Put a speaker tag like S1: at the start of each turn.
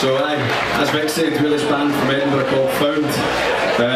S1: So I, as Vic said, we're this band from Edinburgh called Found. Um,